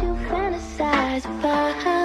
you fantasize about.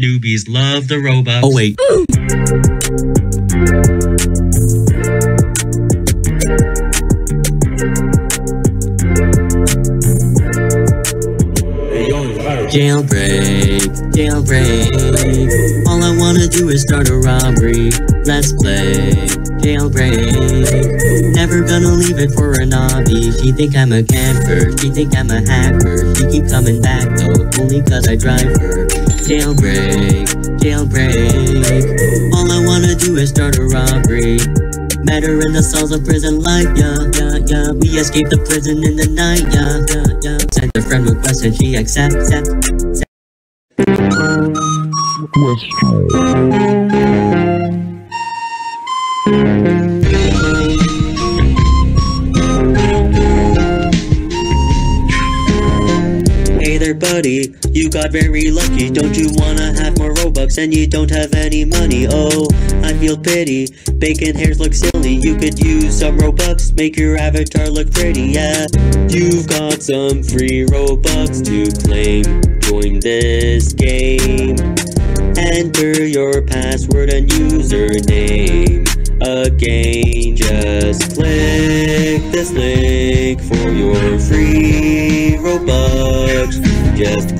Newbies love the Robux. Oh wait. Jailbreak, jailbreak. All I wanna do is start a robbery. Let's play jailbreak. Never gonna leave it for a hobby. She think I'm a camper, she think I'm a hacker. She keep coming back though, only cause I drive her. Jailbreak, jailbreak. All I wanna do is start a robbery. Met her in the cells of prison life, yeah, yeah, yeah. We escaped the prison in the night, yeah, yeah, yeah. Sent a friend request and she accepts, accept. There, buddy, you got very lucky. Don't you wanna have more Robux and you don't have any money? Oh, I feel pity. Bacon hairs look silly. You could use some Robux, make your avatar look pretty. Yeah, you've got some free Robux to claim. Join this game. Enter your password and username. Again, just click this link for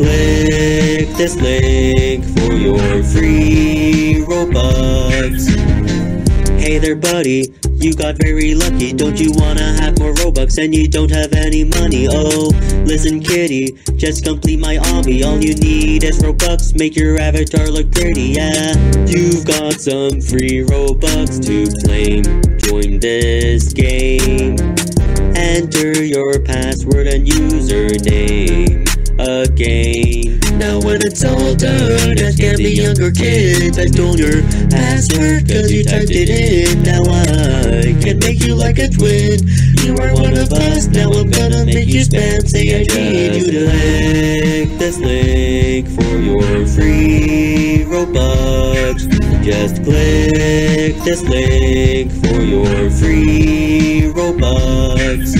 click this link for your free Robux. Hey there, buddy, you got very lucky. Don't you wanna have more Robux and you don't have any money? Oh, listen, kitty, just complete my obby. All you need is Robux, make your avatar look pretty. Yeah, you've got some free Robux to claim. Join this game. Enter your password and username again. Now when it's all done, ask every younger kid that stole your password cause you typed it in. Now I can make you like a twin. You are one of us, now I'm gonna make you spam. Say I need you to click this link for your free Robux. Just click this link for your free Robux.